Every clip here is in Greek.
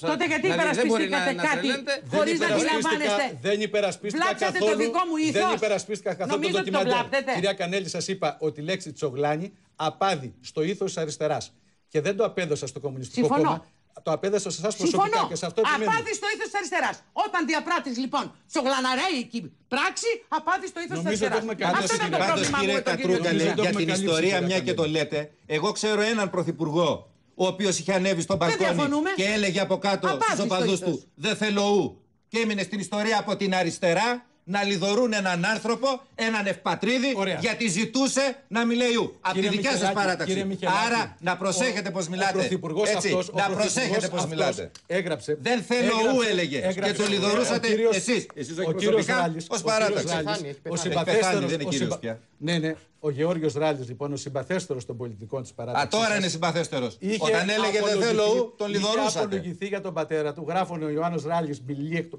Τότε γιατί Δηλαδή, δεν μπορεί να- υπερασπιστήκατε να κάτι τρελαίνετε. χωρίς να υπερασπίστηκα- αντιλαμβάνεστε. Δεν υπερασπίστηκα Βλάψατε το καθόλου. δικό μου ήθος. Δεν υπερασπίστηκα καθόλου Νομίζω το ότι το ντοκιμαντέρ. βλάπτετε. Κυρία Κανέλη, σας είπα ότι η λέξη τσογλάνη απάδει στο ήθος της αριστεράς. Και δεν το απέδωσα στο Κομμουνιστικό Συμφωνώ. Κόμμα. Το απέδωσα σε εσάς προσωπικά Συμφωνώ. και σε αυτό επιμένω. Απάδει στο ήθος της αριστεράς. Όταν διαπράττεις λοιπόν σογλαναρέικη πράξη, απάδει στο ήθος της Νομίζω ότι αριστεράς. έχουμε κάνει Αυτό είναι το Πάντως πρόβλημα μου κύριε με τον κύριο Κατρούγκαλε, Νομίζω Τζιζά. το για έχουμε την καλύψει, ιστορία κύριε μια και το Κανέλη. λέτε, εγώ ξέρω έναν πρωθυπουργό ο οποίος είχε ανέβει στον μπαλκόνι διαφωνούμε. και έλεγε από κάτω Απάντηση στους στο οπαδούς ήθος. του «Δεν θέλω ου» και έμεινε στην ιστορία από την αριστερά να λιδωρούν έναν άνθρωπο, έναν ευπατρίδη, Ωραία. γιατί ζητούσε να μην λέει ου. Από τη Κύριε δικιά σας Μιχελάκη, παράταξη. κύριε Μιχελάκη, Άρα να προσέχετε ο- πώς ο μιλάτε. πρωθυπουργός Έτσι, αυτός- ο να πρωθυπουργός προσέχετε πώς αυτός μιλάτε. Έγραψε. Δεν θέλω έγραψε- ου έλεγε. Και έγραψε- το λιδωρούσατε ο κύριος- εσείς. Εσείς όχι ο κύριος προσωπικά, Ράλης, ως ο παράταξη. κύριος Ράλης, Έχει πεθάνει, έχει Ο πεθάνει. συμπαθέστερος. Έχει πεθάνει, δεν είναι ο κύριος συμπα- πια. Ναι, ναι. Ο Γεώργιος Ράλης λοιπόν, ο συμπαθέστερος των πολιτικών της παράταξης. Α, τώρα σας, είναι συμπαθέστερος. είχε Όταν έλεγε δεν απολογηθεί- θέλω ου, τον Είχε λιδωρούσατε. απολογηθεί για τον πατέρα του. Γράφουν ο Ιωάννης Ράλης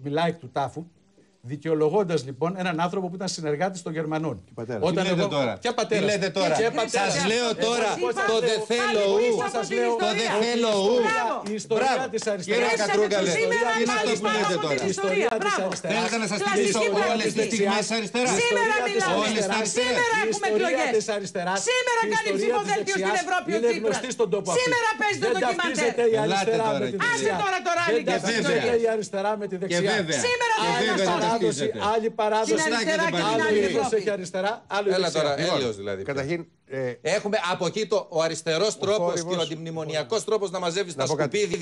μιλάει εκ του τάφου. Δικαιολογώντας λοιπόν έναν άνθρωπο που ήταν συνεργάτης των Γερμανών. πατέρας. Τι λέτε τώρα; Ποια πατέρας. Τι λέτε τώρα; Ποια πατέρας. Σας λέω Εγώ τώρα πώς σας το λέω. δεν θέλω Πάλι ου. πίσω από Σας την λέω, Το ιστορία. δεν θέλω ου. Μπράβο. Η ιστορία Μπράβο. της Κύριε αριστεράς. Κατρούγκαλε, Σήμερα τι είναι αυτό πάλι που πάνω λέτε από τώρα. την Η ιστορία ιστορία; της Μπράβο. αριστεράς. Θέλετε να σας Κλασική θυμίσω που όλες τις λέτε. στιγμές αριστεράς; Σήμερα ιστορία της μιλάμε. Όλες τα αριστεράς. Σήμερα Η έχουμε ιστορία εκλογές. της αριστεράς, Σήμερα η κάνει ιστορία της ψηφοδέλτιο στην δεξιάς Ευρώπη ο είναι Τσίπρας. γνωστή στον τόπο αυτή. Σήμερα παίζει το Δεν ντοκιμαντέρ. ταυτίζεται η Ελάτε αριστερά τώρα, με τη κύριε. Άσε δεξιά. τώρα το ράλι Δεν και βέβαια. ταυτίζεται η αριστερά με τη Και δεξιά. βέβαια. Σήμερα Και το βέβαια ένα δεν σώμα. Παράδοση, ταυτίζεται. άλλη παράδοση. Στην αριστερά και την Άλλη άλλη Άλλο Ευρώπη. έχει αριστερά, άλλο Έλα δεξιά. τώρα, Λοιπόν, έλεος δηλαδή. Καταρχήν, ε, Έχουμε από εκεί το, ο αριστερός τρόπος και ο θόρυβος- αντιμνημονιακός τρόπος να μαζεύεις τα πω κάτι. σκουπίδια